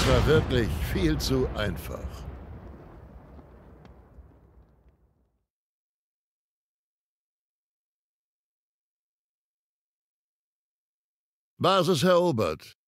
Das war wirklich viel zu einfach. Basis erobert.